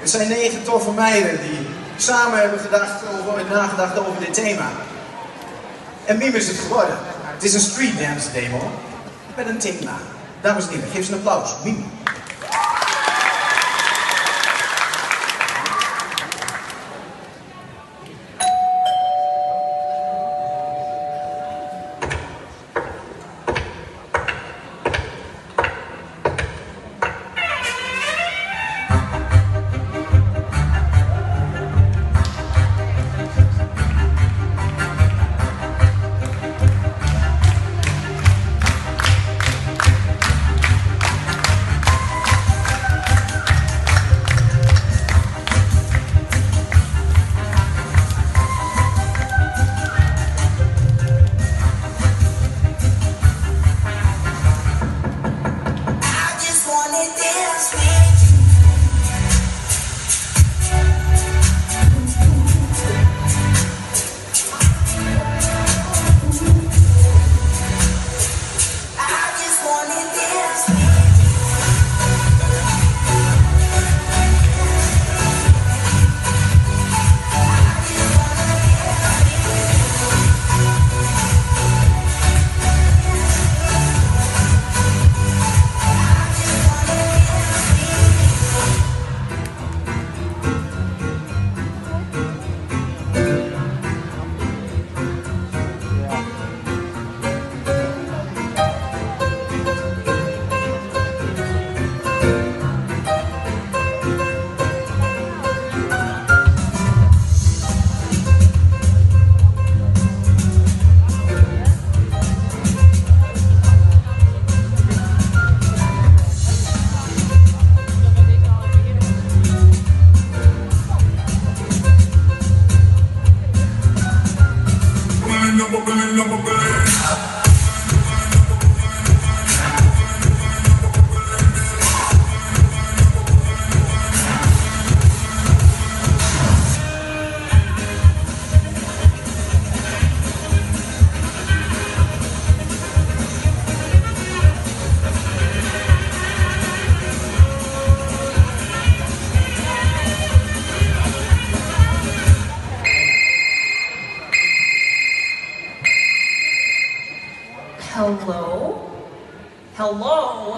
Het zijn negen toffe meiden die samen hebben gedacht over, nagedacht over dit thema. En Mim is het geworden. Het is een street dance demo met een thema. Dames en heren, geef ze een applaus. Mim. I'm a been. Hello? Hello?